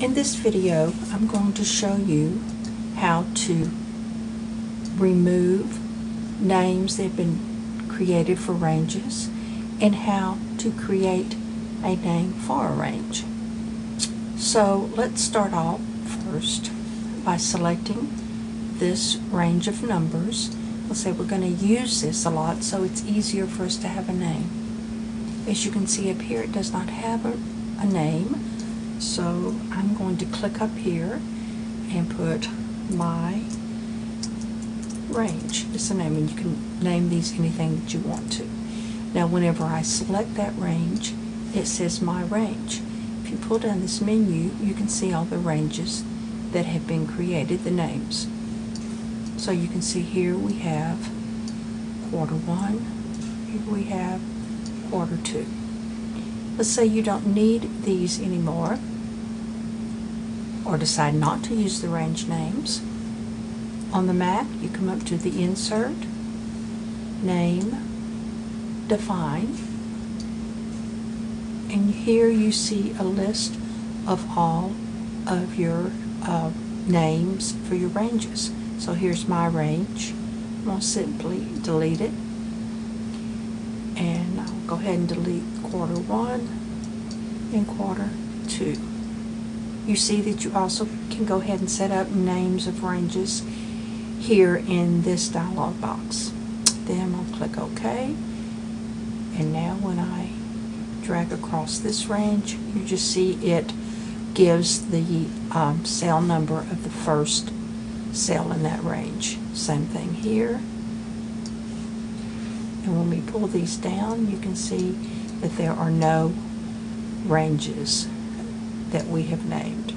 In this video, I'm going to show you how to remove names that have been created for ranges and how to create a name for a range. So let's start off first by selecting this range of numbers. Let's say we're going to use this a lot so it's easier for us to have a name. As you can see up here, it does not have a, a name. So I'm going to click up here and put my range. It's a name and you can name these anything that you want to. Now whenever I select that range, it says my range. If you pull down this menu, you can see all the ranges that have been created, the names. So you can see here we have quarter one, here we have quarter two. Let's say you don't need these anymore or decide not to use the range names. On the Mac, you come up to the Insert, Name, Define, and here you see a list of all of your uh, names for your ranges. So here's my range. I'm going to simply delete it. Ahead and delete quarter one and quarter two. You see that you also can go ahead and set up names of ranges here in this dialog box. Then I'll click OK. And now when I drag across this range, you just see it gives the um, cell number of the first cell in that range. Same thing here. And when we pull these down, you can see that there are no ranges that we have named.